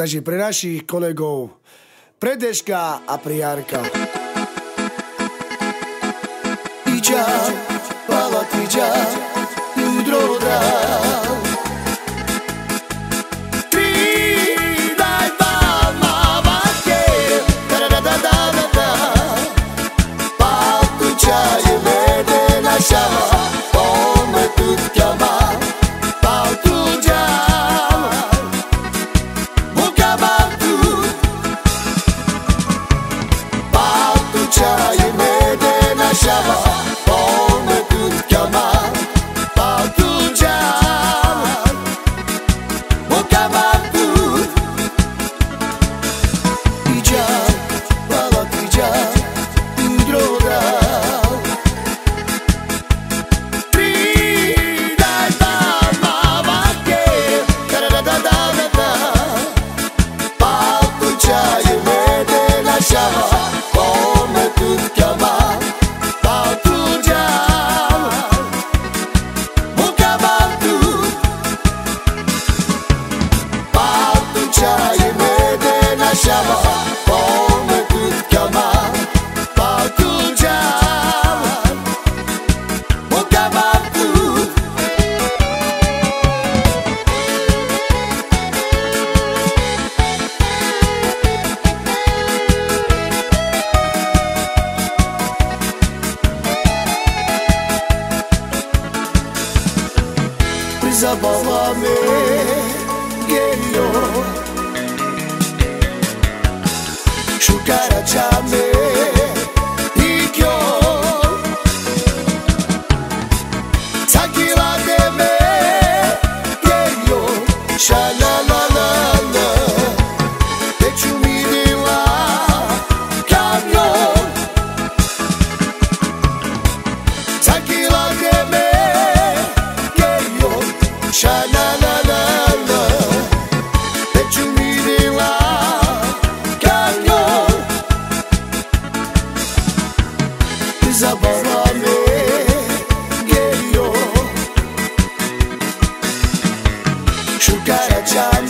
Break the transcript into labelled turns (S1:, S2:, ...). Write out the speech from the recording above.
S1: takže pre našich kolegov Predeška a Prijarka. Iča, pala tiča, udro Bize babame geliyor. Şu kara çame Takila deme geliyor. Şalala quero é te amar.